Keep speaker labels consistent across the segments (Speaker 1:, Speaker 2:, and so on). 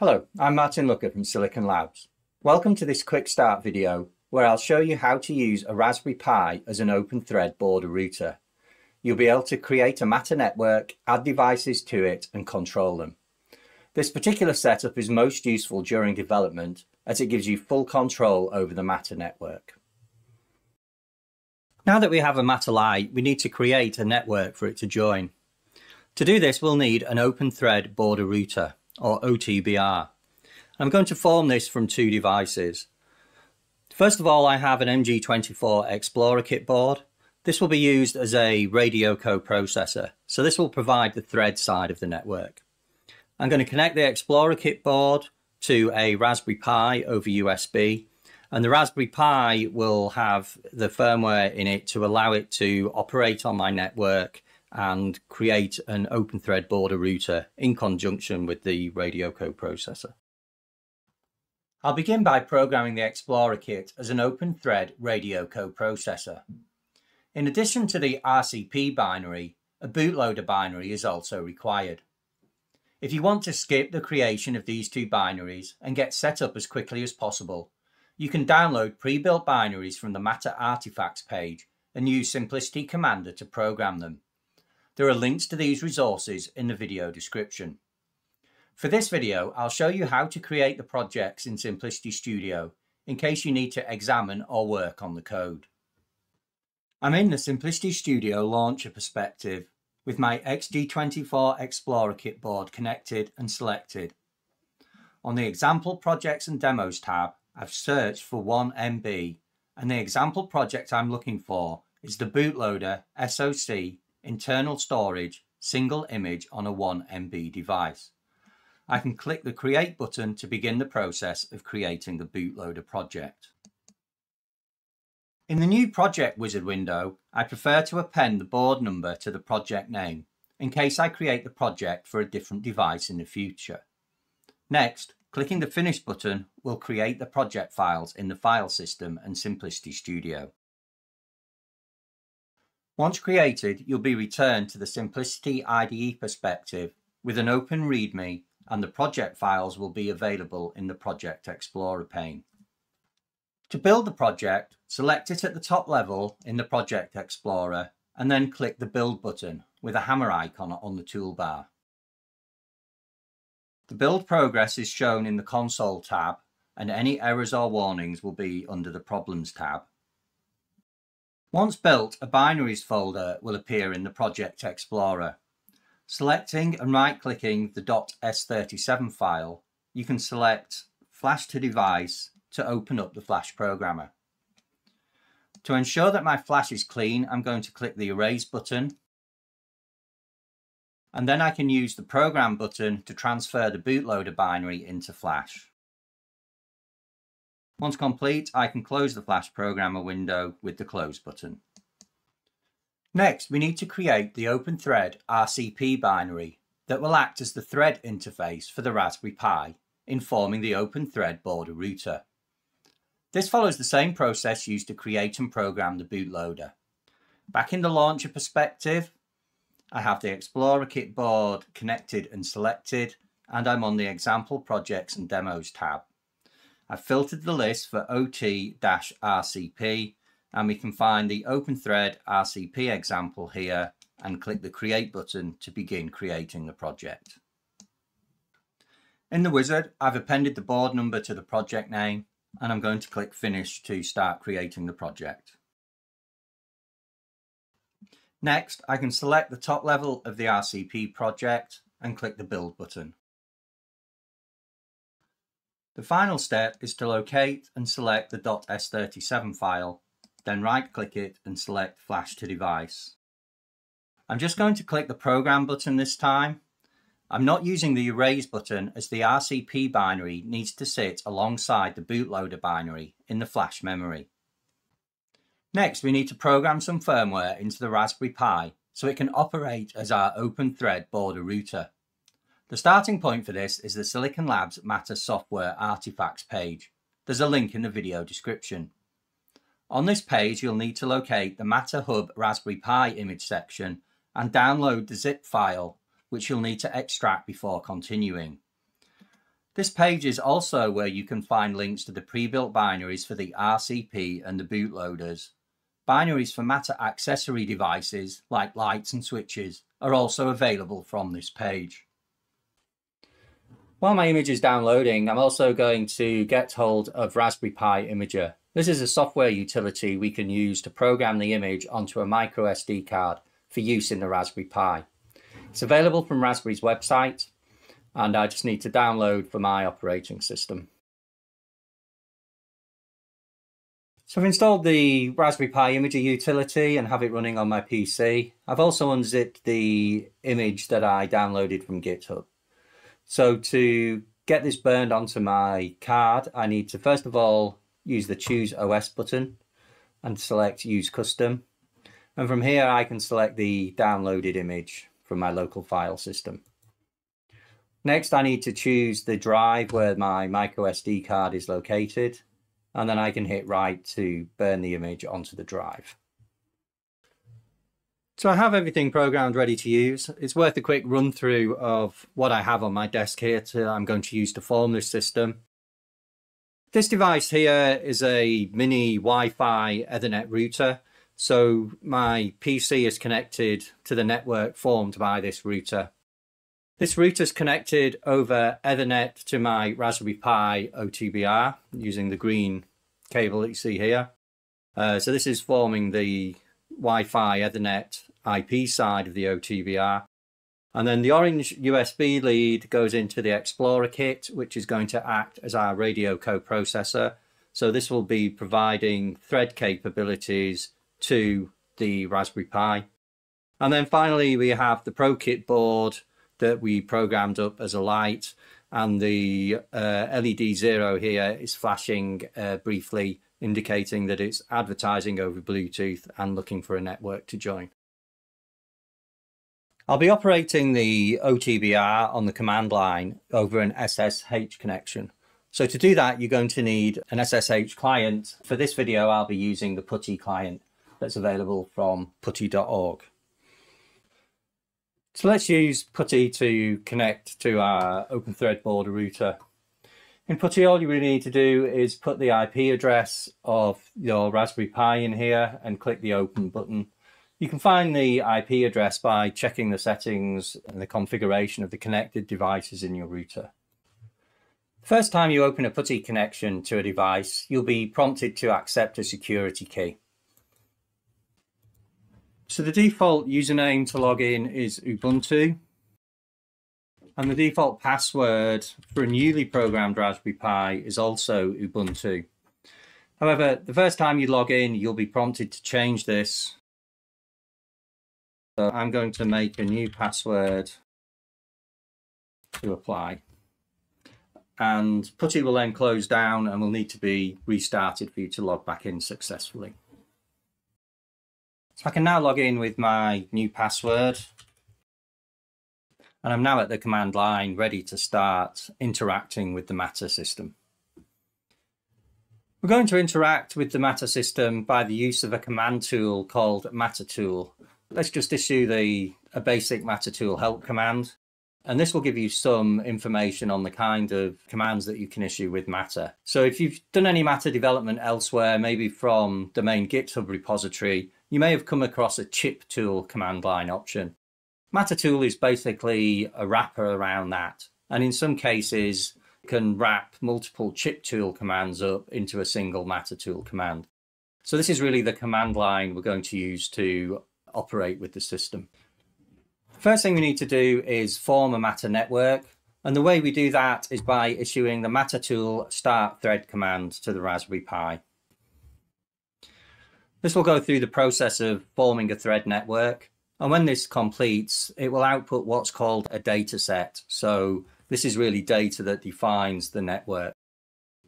Speaker 1: Hello, I'm Martin Looker from Silicon Labs. Welcome to this quick start video where I'll show you how to use a Raspberry Pi as an open thread border router. You'll be able to create a Matter network, add devices to it and control them. This particular setup is most useful during development as it gives you full control over the Matter network. Now that we have a Matter light, we need to create a network for it to join. To do this, we'll need an open thread border router or OTBR. I'm going to form this from two devices. First of all, I have an MG24 Explorer kit board. This will be used as a radio coprocessor, so this will provide the thread side of the network. I'm going to connect the Explorer kit board to a Raspberry Pi over USB, and the Raspberry Pi will have the firmware in it to allow it to operate on my network and create an open thread border router in conjunction with the radio coprocessor. I'll begin by programming the Explorer kit as an open thread radio coprocessor. In addition to the RCP binary, a bootloader binary is also required. If you want to skip the creation of these two binaries and get set up as quickly as possible, you can download pre-built binaries from the Matter Artifacts page and use Simplicity Commander to program them. There are links to these resources in the video description. For this video, I'll show you how to create the projects in Simplicity Studio in case you need to examine or work on the code. I'm in the Simplicity Studio launcher perspective with my xG24 Explorer kit board connected and selected. On the Example Projects and Demos tab, I've searched for 1MB and the example project I'm looking for is the bootloader SOC internal storage, single image on a 1MB device. I can click the Create button to begin the process of creating the bootloader project. In the new Project Wizard window, I prefer to append the board number to the project name in case I create the project for a different device in the future. Next, clicking the Finish button will create the project files in the file system and Simplicity Studio. Once created, you'll be returned to the Simplicity IDE perspective with an open README and the project files will be available in the Project Explorer pane. To build the project, select it at the top level in the Project Explorer and then click the Build button with a hammer icon on the toolbar. The build progress is shown in the Console tab and any errors or warnings will be under the Problems tab. Once built, a binaries folder will appear in the Project Explorer. Selecting and right-clicking the .s37 file, you can select Flash to Device to open up the Flash programmer. To ensure that my Flash is clean, I'm going to click the Erase button. And then I can use the Program button to transfer the bootloader binary into Flash. Once complete, I can close the Flash Programmer window with the Close button. Next, we need to create the Open Thread RCP binary that will act as the thread interface for the Raspberry Pi informing the Open Thread border router. This follows the same process used to create and program the bootloader. Back in the launcher perspective, I have the Explorer kit board connected and selected, and I'm on the Example Projects and Demos tab. I've filtered the list for OT-RCP and we can find the Open Thread RCP example here and click the Create button to begin creating the project. In the wizard, I've appended the board number to the project name and I'm going to click Finish to start creating the project. Next, I can select the top level of the RCP project and click the Build button. The final step is to locate and select the .s37 file, then right click it and select Flash to Device. I'm just going to click the Program button this time. I'm not using the Erase button as the RCP binary needs to sit alongside the bootloader binary in the flash memory. Next, we need to program some firmware into the Raspberry Pi so it can operate as our open thread border router. The starting point for this is the Silicon Labs Matter Software Artifacts page. There's a link in the video description. On this page, you'll need to locate the Matter Hub Raspberry Pi image section and download the zip file, which you'll need to extract before continuing. This page is also where you can find links to the pre-built binaries for the RCP and the bootloaders. Binaries for Matter accessory devices like lights and switches are also available from this page. While my image is downloading, I'm also going to get hold of Raspberry Pi Imager. This is a software utility we can use to program the image onto a micro SD card for use in the Raspberry Pi. It's available from Raspberry's website and I just need to download for my operating system. So I've installed the Raspberry Pi Imager utility and have it running on my PC. I've also unzipped the image that I downloaded from GitHub. So to get this burned onto my card, I need to first of all use the choose OS button and select use custom. And from here, I can select the downloaded image from my local file system. Next, I need to choose the drive where my micro SD card is located, and then I can hit write to burn the image onto the drive. So I have everything programmed ready to use. It's worth a quick run through of what I have on my desk here to, I'm going to use to form this system. This device here is a mini Wi-Fi Ethernet router. So my PC is connected to the network formed by this router. This router is connected over Ethernet to my Raspberry Pi OTBR using the green cable that you see here. Uh, so this is forming the Wi-Fi Ethernet IP side of the OTBR. And then the orange USB lead goes into the Explorer kit, which is going to act as our radio coprocessor. So this will be providing thread capabilities to the Raspberry Pi. And then finally, we have the ProKit board that we programmed up as a light. And the uh, LED zero here is flashing uh, briefly, indicating that it's advertising over Bluetooth and looking for a network to join. I'll be operating the OTBR on the command line over an SSH connection. So to do that, you're going to need an SSH client. For this video, I'll be using the PuTTY client that's available from putty.org. So let's use PuTTY to connect to our OpenThread border router. In PuTTY, all you really need to do is put the IP address of your Raspberry Pi in here and click the open button. You can find the IP address by checking the settings and the configuration of the connected devices in your router. The First time you open a PuTTY connection to a device, you'll be prompted to accept a security key. So the default username to log in is Ubuntu. And the default password for a newly programmed Raspberry Pi is also Ubuntu. However, the first time you log in, you'll be prompted to change this so I'm going to make a new password to apply. And PuTTY will then close down and will need to be restarted for you to log back in successfully. So I can now log in with my new password. And I'm now at the command line ready to start interacting with the Matter system. We're going to interact with the Matter system by the use of a command tool called Matter Tool. Let's just issue the a basic matter tool help command. And this will give you some information on the kind of commands that you can issue with Matter. So if you've done any Matter development elsewhere, maybe from the main GitHub repository, you may have come across a chip tool command line option. Matter tool is basically a wrapper around that. And in some cases, can wrap multiple chip tool commands up into a single Matter tool command. So this is really the command line we're going to use to operate with the system. First thing we need to do is form a Matter network. And the way we do that is by issuing the Matter tool start thread command to the Raspberry Pi. This will go through the process of forming a thread network. And when this completes, it will output what's called a data set. So this is really data that defines the network.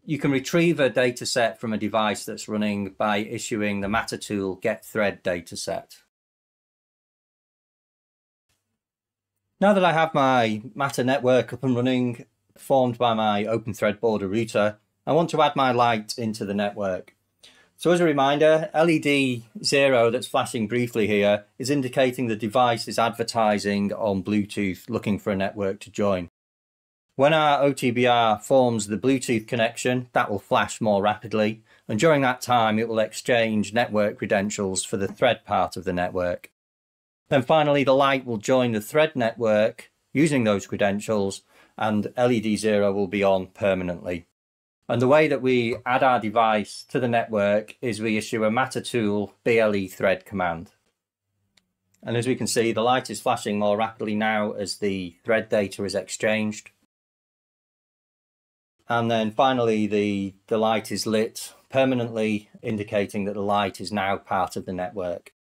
Speaker 1: You can retrieve a data set from a device that's running by issuing the Matter tool get thread dataset. Now that I have my Matter network up and running, formed by my OpenThread border router, I want to add my light into the network. So as a reminder, LED 0 that's flashing briefly here is indicating the device is advertising on Bluetooth looking for a network to join. When our OTBR forms the Bluetooth connection, that will flash more rapidly, and during that time it will exchange network credentials for the thread part of the network. Then finally the light will join the thread network using those credentials and LED 0 will be on permanently. And the way that we add our device to the network is we issue a MatterTool BLE thread command. And as we can see, the light is flashing more rapidly now as the thread data is exchanged. And then finally, the, the light is lit permanently, indicating that the light is now part of the network.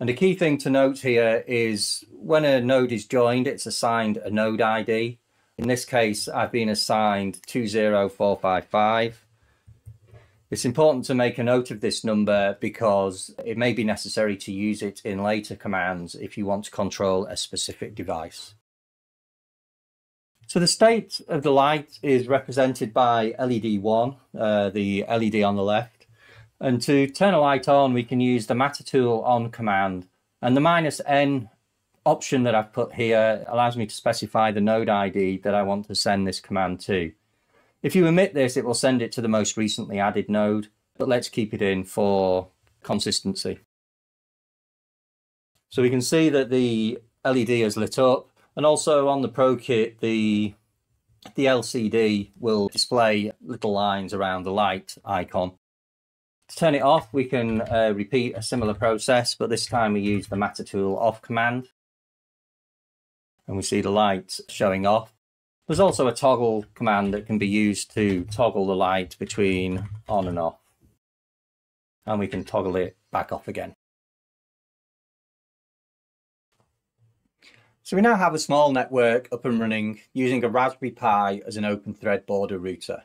Speaker 1: And a key thing to note here is when a node is joined, it's assigned a node ID. In this case, I've been assigned 20455. It's important to make a note of this number because it may be necessary to use it in later commands if you want to control a specific device. So the state of the light is represented by LED 1, uh, the LED on the left. And to turn a light on, we can use the matter tool on command. And the minus N option that I've put here allows me to specify the node ID that I want to send this command to. If you omit this, it will send it to the most recently added node, but let's keep it in for consistency. So we can see that the LED is lit up and also on the Pro Kit, the, the LCD will display little lines around the light icon. To turn it off, we can uh, repeat a similar process, but this time we use the matter tool off command and we see the light showing off. There's also a toggle command that can be used to toggle the light between on and off. And we can toggle it back off again. So we now have a small network up and running using a Raspberry Pi as an open thread border router.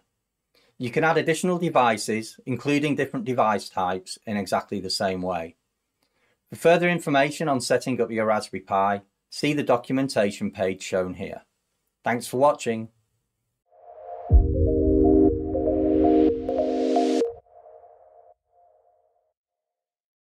Speaker 1: You can add additional devices, including different device types, in exactly the same way. For further information on setting up your Raspberry Pi, see the documentation page shown here. Thanks for watching.